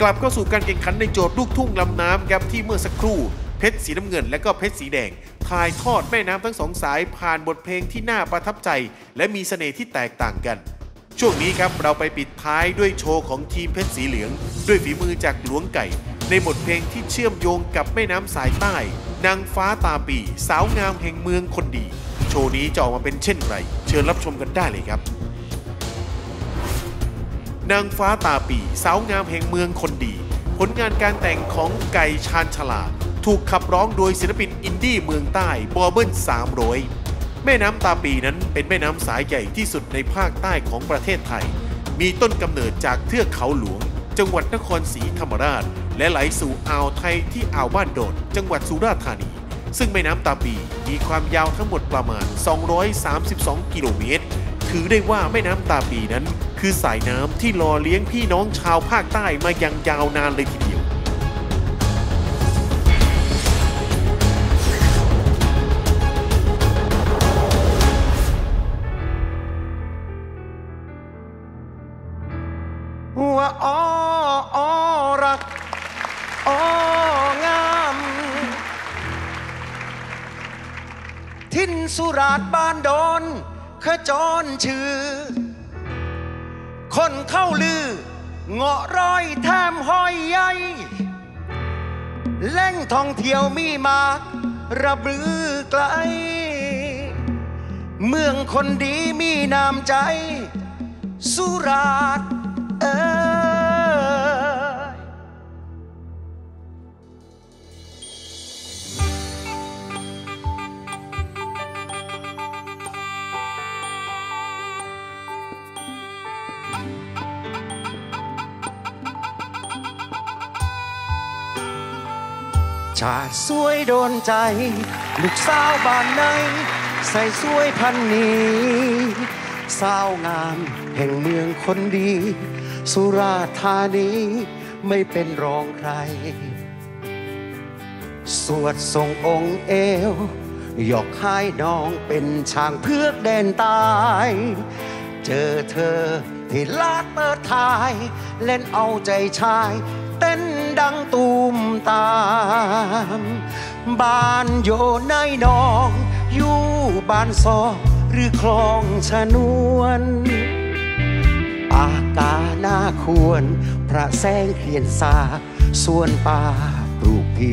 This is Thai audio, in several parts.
กลับเข้าสู่การแข่งขันในโจทย์ลูกทุ่งลำน้ำครับที่เมื่อสักครู่เพชรสีน้ำเงิน และก็เพชรสีแดงถ่ายทอดแม่น้ำทั้งสองสายผ่านบทเพลงที่น่าประทับใจ และมีเสน่ห์ที่แตกต่างกัน ช่วงนี้ครับเราไปปิดท้ายด้วยโชว์ของทีมเพชรสีเหลือง ด้วยฝีมือจากหลวงไก่ ในบทเพลงที่เชื่อมโยงกับแม่น้ำสายใต้ นางฟ้าตาปี สาวงามแห่งเมืองคนดี โชว์นี้จะออกมาเป็นเช่นไร เชิญรับชมกันได้เลยครับ นางฟ้าตาปีสาวงามแห่งเมืองคนดี ผลงานการแต่งของไก่ชาญฉลาด ถูกขับร้องโดยศิลปินอินดี้เมืองใต้บอเบิล300แม่น้ำตาปีนั้นเป็นแม่น้ำสายใหญ่ที่สุดในภาคใต้ของประเทศไทย มีต้นกำเนิดจากเทือกเขาหลวง จังหวัดนครศรีธรรมราช และไหลสู่อ่าวไทยที่อ่าวบ้านดอน จังหวัดสุราษฎร์ธานี ซึ่งแม่น้ำตาปีมีความยาวทั้งหมดประมาณ 232 กิโลเมตร ถือได้ว่าแม่น้ำตาปีนั้น คือสายน้ำที่หล่อเลี้ยงพี่น้องชาวภาคใต้มาอย่างยาวนานเลยทีเดียวว่าอ้ออ้อรักอ้องาม ทินสุราษฎร์บ้านดอนขจรชื่อ คนเข้าลือ เงาะร้อยแถมห้อยใหญ่แหล่งท่องเที่ยวมีมา ระบือไกล เมืองคนดีมีน้ำใจ สุราษฎร์ ชาติสวยโดนใจ ลูกสาวบ้านใน ใส่สวยพันนี้ สาวงามแห่งเมืองคนดี สุราษฎร์ธานีไม่เป็นรองใคร สวดทรงองค์เอว ยกให้น้องเป็นช้างเพือกแดนตาย เจอเธอที่ลาดเปิดทาย เล่นเอาใจชาย เต้น ดังตูมตาม บ้านโยในนอง อยู่บ้านซอกหรือคลองชะนวนปากาหน้าควร พระแสงเขียนสาส่วนป่าปลูกพี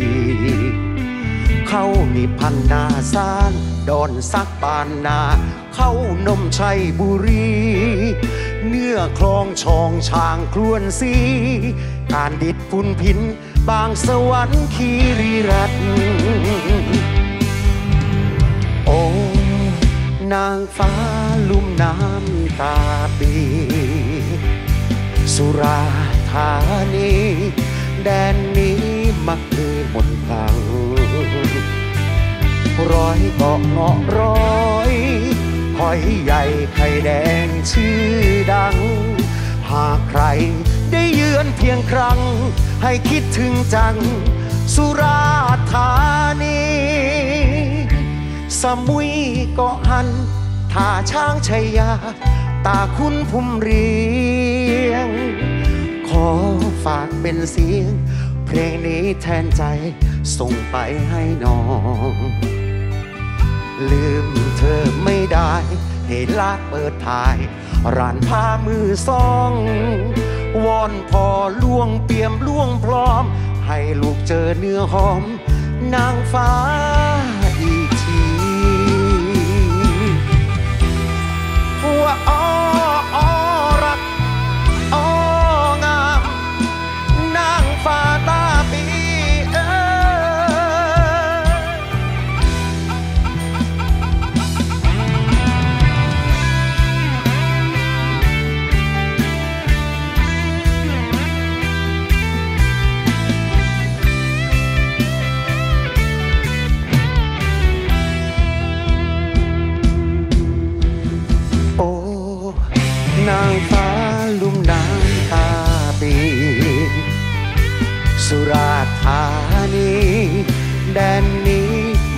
เข้ามีพันนาซานดอนซักบานนา เข้านมชัยบุรี เนื้อคลองชองช่างครวนสีการดิ พุนพิน บางสวรรค์คีรีรัตน์โอ้นางฟ้าลุ่มน้ำตาปี สุราธานี แดนนี้มักมีมนต์พลัง ร้อยเกาะเงาะร้อยหอยใหญ่ไข่แดงชื่อดัง หากใคร ได้เยือนเพียงครั้ง ให้คิดถึงจัง สุราธานี สมุยเกาะหันท่าช้างชัยยา ตาคุณพุ่มเรียง ขอฝากเป็นเสียง เพลงนี้แทนใจส่งไปให้น้อง ลืมเธอไม่ได้ให้ลากเปิดถ่าย ร้านผ้ามือซอง วอนพอล่วงเปี่ยมล่วงพร้อม ให้ลูกเจอเนื้อหอม นางฟ้า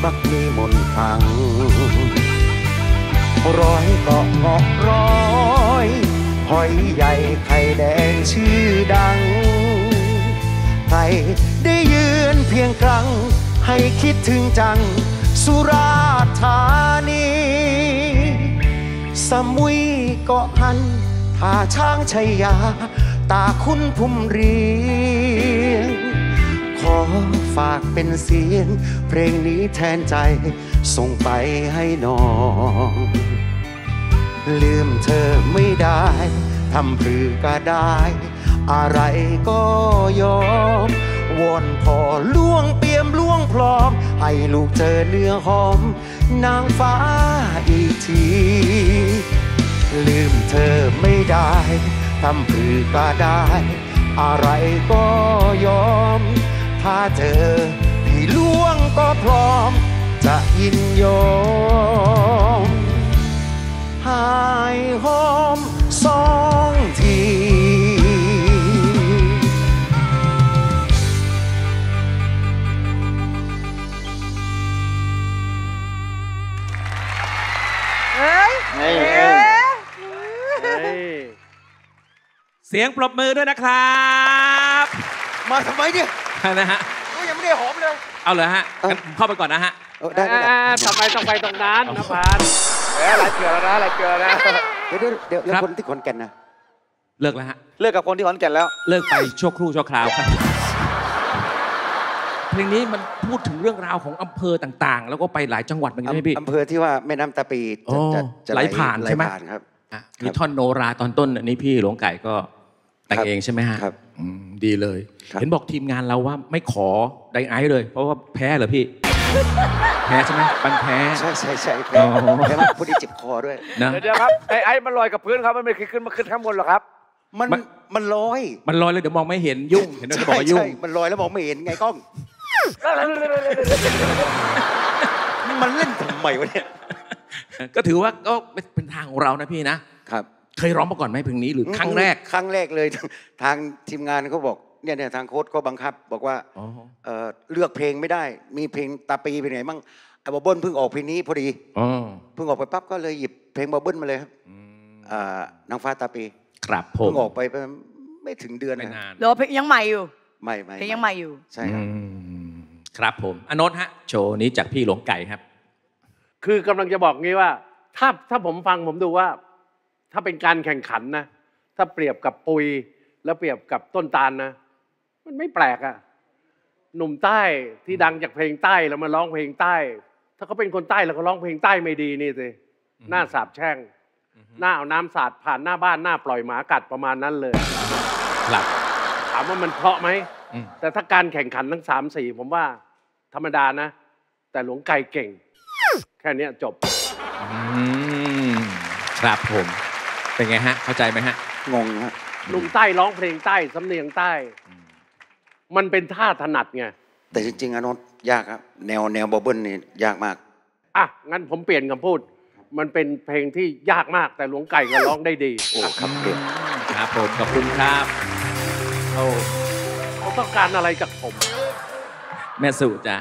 ักมีมนขัง ร้อยเกาะเงาะร้อยหอยใหญ่ไข่แดงชื่อดังไทยได้ยืนเพียงครั้ง ให้คิดถึงจัง สุราธานี สมุยเกาะหันผาช้างชัยยา ตาคุณพุ่มรี อฝากเป็นเสียง เพลงนี้แทนใจ ส่งไปให้น้อง ลืมเธอไม่ได้ ทำพรือก็ได้ อะไรก็ยอมวอนพอล่วงเปียมล่วงพร้อม ให้ลูกเจอเนื้อหอม นางฟ้าอีกที ลืมเธอไม่ได้ ทำพรือก็ได้ อะไรก็ยอมาเธอ พี่ล่วงก็พร้อม จะยินยอมหายหอมสองทีเฮ้ยเฮ้ยเอ๊ะเสียงปรบมือด้วยนะครับ มาทำไมเนี่ย นะฮะก็ยังไม่ได้หอมเลย เอาเลยฮะงั้นเข้าไปก่อนนะฮะเออได้ได้ได้อ่าทำไมต้องไปตรงนั้นนะพานเอ้ยหลายเกลือแล้วนะหลายเกลือแล้วนะเดี๋ยวเดี๋ยวเดี๋ยวแล้วครับคนที่ขอนแก่นนะเลิกแล้วฮะเลิกกับคนที่ขอนแก่นแล้ว เลิกไปชั่วครู่ชั่วคราวครับเพลงนี้มันพูดถึงเรื่องราวของอำเภอต่างๆ แล้วก็ไปหลายจังหวัดเหมือนกันใช่ไหมพี่อำเภอที่ว่าแม่น้ำตาปีโอ้จะจะจะไหลผ่านใช่ไหมลผ่านครับอะมีท่อนโนราตอนต้นอันนี้พี่หลวงไก่ก็ แต่งครับเองใช่ไหมฮะครับอืมดีเลยครับเห็นบอกทีมงานเราว่าไม่ขอไดไอซ์เลย เพราะว่าแพ้เหรอพี่ แพ้ใช่ไหมปันแพ้ ใช่ใช่ใช่อ๋แพ้อแพ้มากพอดีเจ็บคอด้วยนะเดี๋ยวเดี๋ยวครับไอ้ไอ้มันลอยกับพื้นครับมันไม่เคยขึ้นมาขึ้นข้างบนหรอกครับมันมันมันลอย มันลอยเลยเดี๋ยวมองไม่เห็นยุ่งเห็นไหมจะบอกว่าใช่ยุ่งใช่มันลอยแล้วมองไม่เห็นไงกล้องมันเล่นทำไมวะเนี่ยก็ถือว่าก็เป็นทางของเรานะพี่นะครับ เคยร้องมาก่อนไหมเพลงนี้หรือครั้งแรก ครั้งแรกเลยทางทีมงานเขาบอกเนี่ยเนี่ยทางโค้ชก็บังคับ บอกว่าอ๋อเอ่อเลือกเพลงไม่ได้ มีเพลงตาปีเป็นไงมั่งไอ้บอบเบิ้ลเพิ่งออกเพลงนี้พอดีอ๋อเพิ่งออกไปปั๊บก็เลยหยิบเพลงบอบเบิ้ลมาเลยครับอ่านางฟ้าตาปี ครับผเพิ่มงออกไปประมาณไม่ถึงเดือนไม่นะนานเหรอเพลงยังใหม่อยู่ไม่ไม่เพลงยังใหม่อยู่ใช่ครับอืมครับผมอนนท์ฮะ โชว์นี้จากพี่หลวงไก่ครับ คือกำลังจะบอกงี้ว่า ถ้าถ้าผมฟังผมดูว่า ถ้าเป็นการแข่งขันนะ ถ้าเปรียบกับปุย แล้วเปรียบกับต้นตาลนะ มันไม่แปลกอะหนุ่มใต้ที่ดังจากเพลงใต้แล้วมาร้องเพลงใต้ ถ้าเขาเป็นคนใต้แล้วเขาร้องเพลงใต้ไม่ดีนี่สิหน้าสาบแช่งหน้าเอาน้ำสาดผ่านหน้าบ้านหน้าปล่อยหมากัดประมาณนั้นเลยครับถามว่ามันเพราะไหมอืมแต่ถ้าการแข่งขันทั้งสามสี่ผมว่า ธรรมดานะ แต่หลวงไก่เก่ง แค่เนี้ยจบอืมครับผม เป็นไงฮะ เข้าใจไหมฮะ งงฮะลุงใต้ร้องเพลงใต้สำเนียงใต้ มันเป็นท่าถนัดไง แต่จริงๆอะโนนยากครับ แนวแนวบอบเบิ้ลนี่ยากมาก อะ งั้นผมเปลี่ยนคำพูด มันเป็นเพลงที่ยากมากแต่หลวงไก่ก็ร้องได้ดีโอ้ครับเก่งครับผมขอบคุณครับเขาเขาต้องการอะไรจากผม แม่สุจ้ะ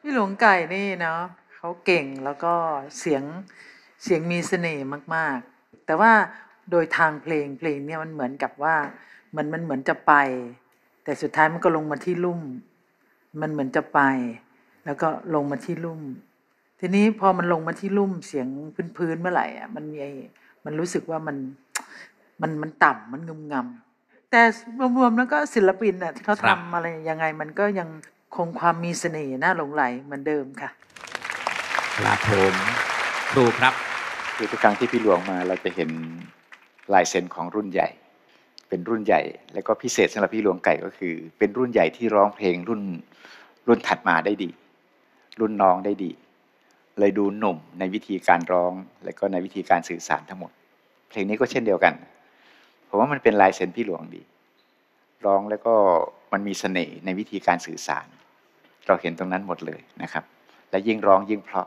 พี่หลวงไก่นี่เนาะเขาเก่งแล้วก็เสียงเสียงมีเสน่ห์มาก ๆ แต่ว่าโดยทางเพลงเพลงเนี่ยมันเหมือนกับว่ามันมันเหมือนจะไป แต่สุดท้ายมันก็ลงมาที่ลุ่ม มันเหมือนจะไป แล้วก็ลงมาที่ลุ่ม ทีนี้พอมันลงมาที่ลุ่มเสียงพื้นๆเมื่อไหร่อะมันมีไอ้มันรู้สึกว่ามันมันมันต่ำมันงึมงำแต่รวมๆแล้วก็ศิลปินอะที่เขาทำอะไรยังไงมันก็ยังคงความมีเสน่ห์น่าหลงไหลเหมือนเดิมค่ะ ครับผมครูครับ คือทุกครั้งที่พี่หลวงมาเราจะเห็นลายเซ็นของรุ่นใหญ่ เป็นรุ่นใหญ่ แล้วก็พิเศษสำหรับพี่หลวงไก่ก็คือ เป็นรุ่นใหญ่ที่ร้องเพลงรุ่นรุ่นถัดมาได้ดี รุ่นน้องได้ดี เลยดูหนุ่มในวิธีการร้อง และก็ในวิธีการสื่อสารทั้งหมด เพลงนี้ก็เช่นเดียวกันผมว่ามันเป็นลายเซ็นพี่หลวงดี ร้องแล้วก็มันมีเสน่ห์ในวิธีการสื่อสาร เราเห็นตรงนั้นหมดเลยนะครับ และยิ่งร้องยิ่งเพราะ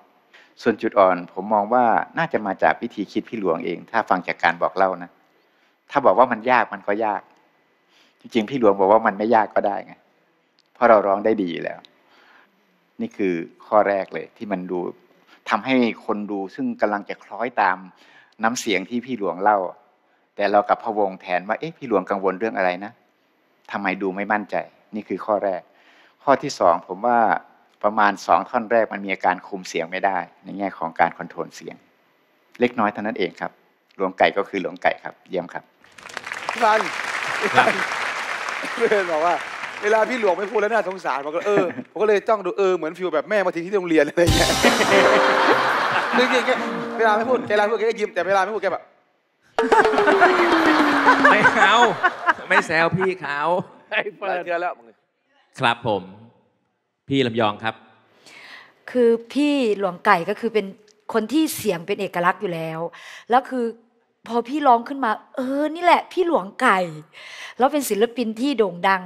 ส่วนจุดอ่อน ผมมองว่าน่าจะมาจากวิธีคิดพี่หลวงเอง ถ้าฟังจากการบอกเล่านะ ถ้าบอกว่ามันยากมันก็ยาก จริงๆพี่หลวงบอกว่ามันไม่ยากก็ได้ไงเพราะเราร้องได้ดีแล้ว นี่คือข้อแรกเลย ที่มันดูทำให้คนดูซึ่งกำลังจะคล้อยตามน้ำเสียงที่พี่หลวงเล่า แต่เรากับพะวงแทนว่าเอ๊ะพี่หลวงกังวลเรื่องอะไรนะทำไมดูไม่มั่นใจ นี่คือข้อแรก ข้อที่สองผมว่า ประมาณสองท่อนแรกมันมีอาการคุมเสียงไม่ได้ ในแง่ของการคอนโทรลเสียง เล็กน้อยเท่านั้นเองครับหลวงไก่ก็คือหลวงไก่ครับ เยี่ยมครับพี่พันธุ์พี่พันธุ์เพื่อนบอกว่าเวลาพี่หลวงไม่พูดแล้วน่าสงสารผมก็เออผมก็เลยจ้องดูเออเหมือนฟิลแบบแม่มาทิ้งที่โรงเรียนอะไรอย่างเงี้ยจริงๆแกเวลาไม่พูดแกเวลาพูดแกก็ยิ้มแต่เวลาไม่พูดแกแบบไม่เอาไม่แซวพี่เขาไอ้เปิหลายดเทือนแล้วครับผม พี่ลำยองครับ คือพี่หลวงไก่ก็คือเป็นคนที่เสียงเป็นเอกลักษณ์อยู่แล้ว แล้วคือพอพี่ร้องขึ้นมา เออ นี่แหละ พี่หลวงไก่ แล้วเป็นศิลปินที่โด่งดัง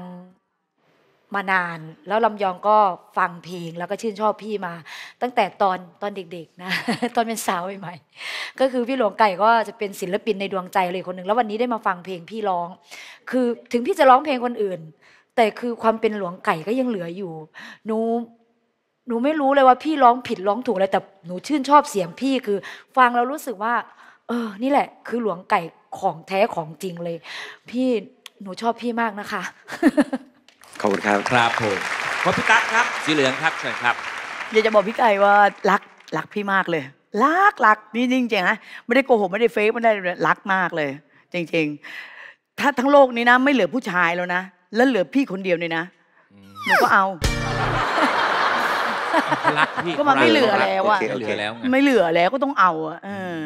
มานาน แล้วลำยองก็ฟังเพลงแล้วก็ชื่นชอบพี่มา ตั้งแต่ตอนตอนเด็กๆนะ ตอนเป็นสาวใหม่ๆก็คือพี่หลวงไก่ก็จะเป็นศิลปินในดวงใจเลยคนหนึ่งแล้ววันนี้ได้มาฟังเพลงพี่ร้อง คือถึงพี่จะร้องเพลงคนอื่น แต่คือความเป็นหลวงไก่ก็ยังเหลืออยู่ หนู หนูไม่รู้เลยว่าพี่ร้องผิดร้องถูกอะไรแต่หนูชื่นชอบเสียงพี่คือ ฟังแล้วรู้สึกว่า เออ นี่แหละ คือหลวงไก่ของแท้ของจริงเลย พี่หนูชอบพี่มากนะคะ ขอบคุณครับ ครับผมพพี่ตั๊กครับ สีเหลืองครับเชิญครับ อยากจะบอกพี่ไก่ว่ารักรักพี่มากเลย รักรักนี่จริงๆนะไม่ได้โกหกไม่ได้เฟกไม่ได้รักมากเลย จริง ๆ ถ้าทั้งโลกนี้นะ ไม่เหลือผู้ชายแล้วนะ แล้วเหลือพี่คนเดียวเนี่ยนะหนูก็เอา รักพี่ก็มันไม่เหลือแล้วอะไม่เหลือแล้วไงไม่เหลือแล้วก็ต้องเอาอะเออ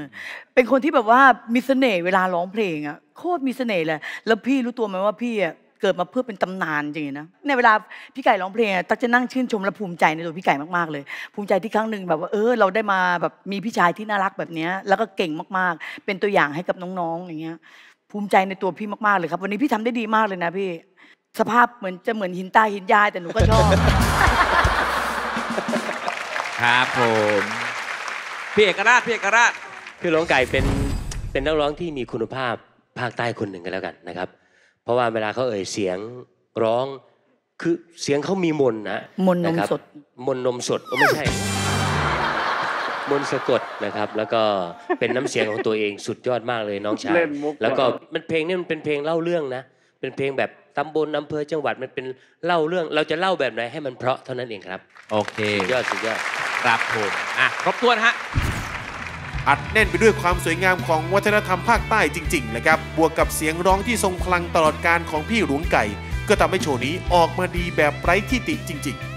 เป็นคนที่แบบว่ามีเสน่ห์เวลาร้องเพลงอะโคตรมีเสน่ห์เลยแล้วพี่รู้ตัวไหมว่าพี่อะเกิดมาเพื่อเป็นตำนานจริงๆนะในเวลาพี่ไก่ร้องเพลงอะตั๊กจะนั่งชื่นชมและภูมิใจในตัวพี่ไก่มากๆเลย ภูมิใจที่ครั้งหนึ่งแบบว่าเออเราได้มาแบบมีพี่ชายที่น่ารักแบบเนี้ยแล้วก็เก่งมากๆ เป็นตัวอย่างให้กับน้องๆอย่างเงี้ย ภูมิใจในตัวพี่มากๆเลยครับ วันนี้พี่ทำได้ดีมากเลยนะพี่ สภาพเหมือนจะเหมือนหินใต้หินยายแต่หนูก็ชอบ ครับผมพี่เอกราชพี่เอกราช คือร้องไก่เป็นเป็นนักร้องที่มีคุณภาพภาคใต้คนหนึ่งกันแล้วกันนะครับ เพราะว่าเวลาเขาเอ่ยเสียงร้องคือเสียงเขามีมนต์นะมนต์นมะครับสดมนต์นมสดโอ้ไม่ใช่ มนต์สะกดนะครับ แล้วก็เป็นน้ำเสียงของตัวเองสุดยอดมากเลยน้องชายเล่นมุกแล้วก็มันเพลงนี้มันเป็นเพลงเล่าเรื่องนะ เป็นเพลงแบบ ตำบลอำเภอจังหวัดมันเป็นเล่าเรื่อง เราจะเล่าแบบไหนให้มันเพราะเท่านั้นเองครับโอเคสุดยอดสุดยอดครับผมอะครบถ้วนฮะอัดแน่นไปด้วยความสวยงามของวัฒนธรรมภาคใต้จริงๆนะครับบวกกับเสียงร้องที่ทรงพลังตลอดการของพี่หลวงไก่ ก็ทำให้โชว์นี้ออกมาดีแบบไร้ที่ติจริง ๆ